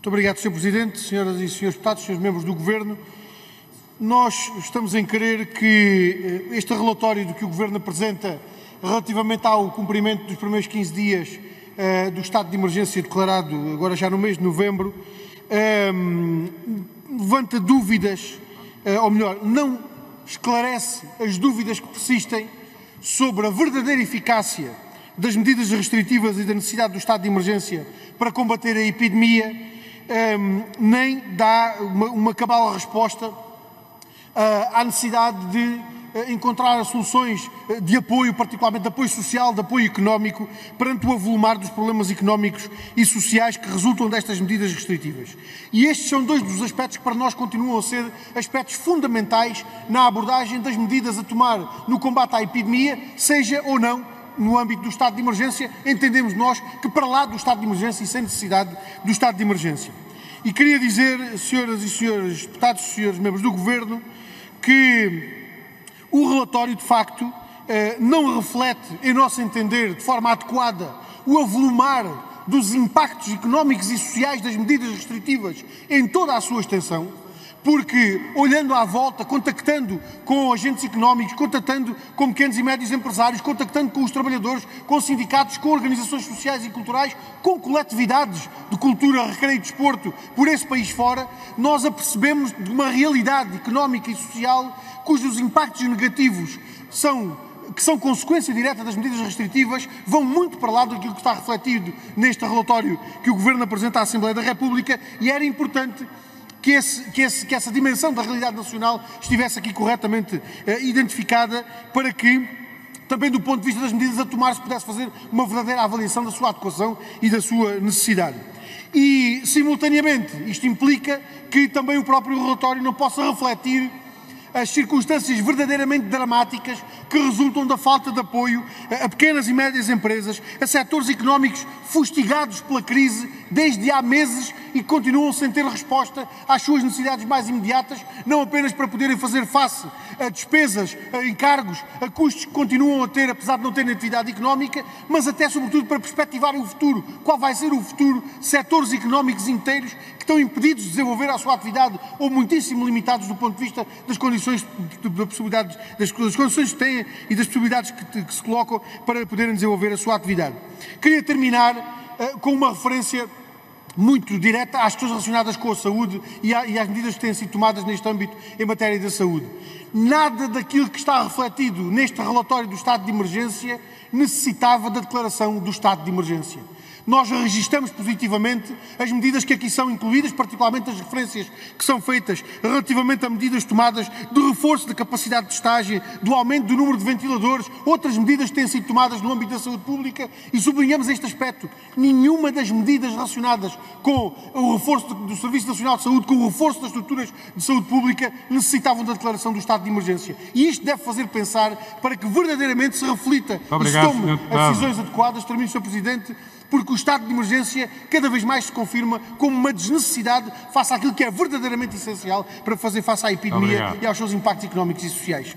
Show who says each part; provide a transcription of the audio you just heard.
Speaker 1: Muito obrigado, Sr. Presidente, senhoras e senhores deputados, senhores membros do Governo. Nós estamos em querer que eh, este relatório do que o Governo apresenta relativamente ao cumprimento dos primeiros 15 dias uh, do estado de emergência declarado agora já no mês de novembro, uh, levanta dúvidas, uh, ou melhor, não esclarece as dúvidas que persistem sobre a verdadeira eficácia das medidas restritivas e da necessidade do estado de emergência para combater a epidemia, um, nem dá uma, uma cabal resposta uh, à necessidade de uh, encontrar soluções uh, de apoio, particularmente de apoio social, de apoio económico, perante o avolumar dos problemas económicos e sociais que resultam destas medidas restritivas. E estes são dois dos aspectos que para nós continuam a ser aspectos fundamentais na abordagem das medidas a tomar no combate à epidemia, seja ou não no âmbito do estado de emergência, entendemos nós que para lá do estado de emergência e sem necessidade do estado de emergência. E queria dizer, senhoras e senhores deputados, senhores membros do Governo, que o relatório, de facto, eh, não reflete, em nosso entender, de forma adequada, o avolumar dos impactos económicos e sociais das medidas restritivas em toda a sua extensão porque olhando à volta, contactando com agentes económicos, contactando com pequenos e médios empresários, contactando com os trabalhadores, com sindicatos, com organizações sociais e culturais, com coletividades de cultura, recreio e desporto por esse país fora, nós apercebemos de uma realidade económica e social cujos impactos negativos são que são consequência direta das medidas restritivas, vão muito para lá daquilo que está refletido neste relatório que o Governo apresenta à Assembleia da República e era importante que, esse, que, esse, que, essa dimensão da realidade nacional estivesse aqui corretamente eh, identificada para que, também do ponto de vista das medidas a tomar, se pudesse fazer uma verdadeira avaliação da sua adequação e da sua necessidade. E, simultaneamente, isto implica que também o próprio relatório não possa refletir as circunstâncias verdadeiramente dramáticas que resultam da falta de apoio a pequenas e médias empresas, a setores económicos fustigados pela crise desde há meses e continuam sem ter resposta às suas necessidades mais imediatas, não apenas para poderem fazer face a despesas, a encargos, a custos que continuam a ter, apesar de não terem atividade económica, mas até sobretudo para perspectivarem o futuro. Qual vai ser o futuro? Setores económicos inteiros que estão impedidos de desenvolver a sua atividade ou muitíssimo limitados do ponto de vista das condições, das possibilidades, das, condições que têm e das possibilidades que, que se colocam para poderem desenvolver a sua atividade. Queria terminar uh, com uma referência muito direta às questões relacionadas com a saúde e, às medidas que têm sido tomadas neste âmbito em matéria da saúde. Nada daquilo que está refletido neste relatório do estado de emergência necessitava da declaração do estado de emergência. Nós registramos positivamente as medidas que aqui são incluídas, particularmente as referências que são feitas relativamente a medidas tomadas de reforço da capacidade de estágio, do aumento do número de ventiladores, outras medidas que têm sido tomadas no âmbito da saúde pública e sublinhamos este aspecto. Nenhuma das medidas relacionadas com o reforço do Serviço Nacional de Saúde, com o reforço das estruturas de saúde pública, necessitavam da declaração do estado de emergência. E isto deve fazer pensar para que verdadeiramente se reflita
Speaker 2: Obrigado,
Speaker 1: e se tome as decisões adequadas. Termino, Sr. Presidente porque o estado de emergência cada vez mais se confirma como uma desnecessidade face àquilo que é verdadeiramente essencial para fazer face à epidemia Obrigado. e aos seus impactos económicos e sociais.